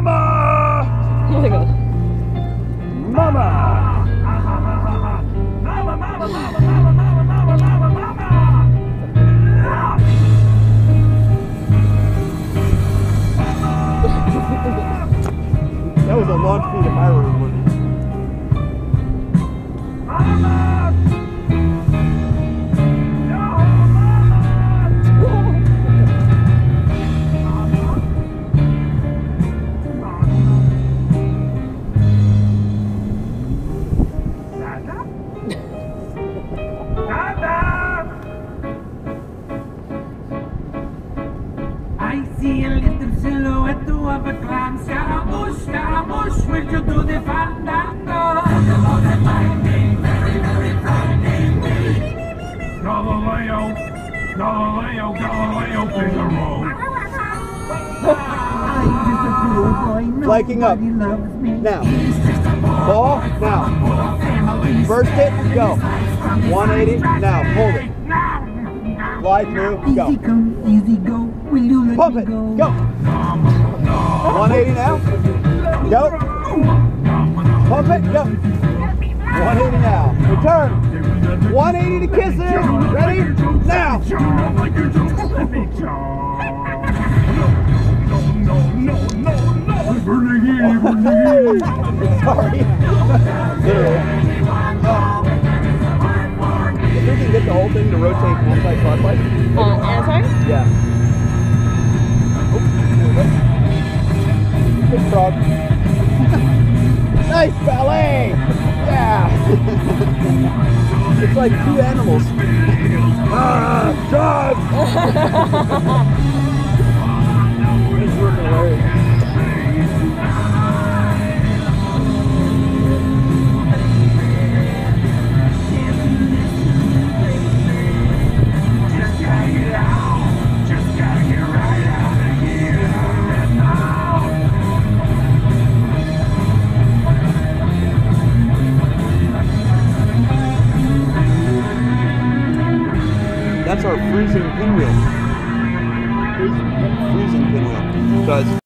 Mama! Oh my god. I see a little silhouette of a clown. Scaramouche, Scaramouche, will you do the fandango? Galileo, Galileo, Galileo, Figaro. Flanking up. Now. Ball. Now. First hit. Go. 180. Now. Hold it. Fly through. Easy Go. come, easy go. Will you let Pump me it. go? Go. 180 now. Go. Pump it. Go. 180 now. Return. 180 to kiss him. Ready? Now. Sorry. get the whole thing to rotate anti-clockwise. Uh, anti? Yeah. Oh, Good frog. nice ballet! Yeah! it's like two animals. ah, drive! freezing pinwheel. Freezing, pinwheel. Guys,